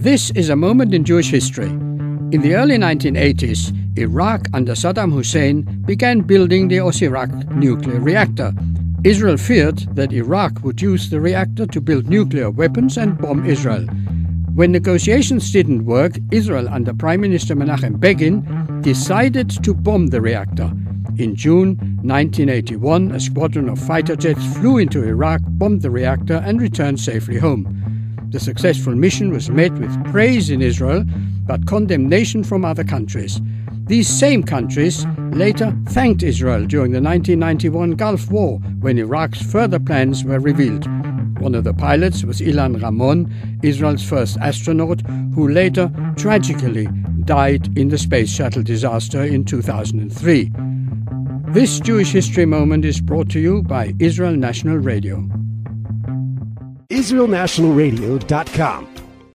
This is a moment in Jewish history. In the early 1980s, Iraq under Saddam Hussein began building the Osirak nuclear reactor. Israel feared that Iraq would use the reactor to build nuclear weapons and bomb Israel. When negotiations didn't work, Israel under Prime Minister Menachem Begin decided to bomb the reactor. In June 1981, a squadron of fighter jets flew into Iraq, bombed the reactor, and returned safely home. The successful mission was met with praise in Israel, but condemnation from other countries. These same countries later thanked Israel during the 1991 Gulf War when Iraq's further plans were revealed. One of the pilots was Ilan Ramon, Israel's first astronaut, who later tragically died in the space shuttle disaster in 2003. This Jewish History Moment is brought to you by Israel National Radio. IsraelNationalRadio.com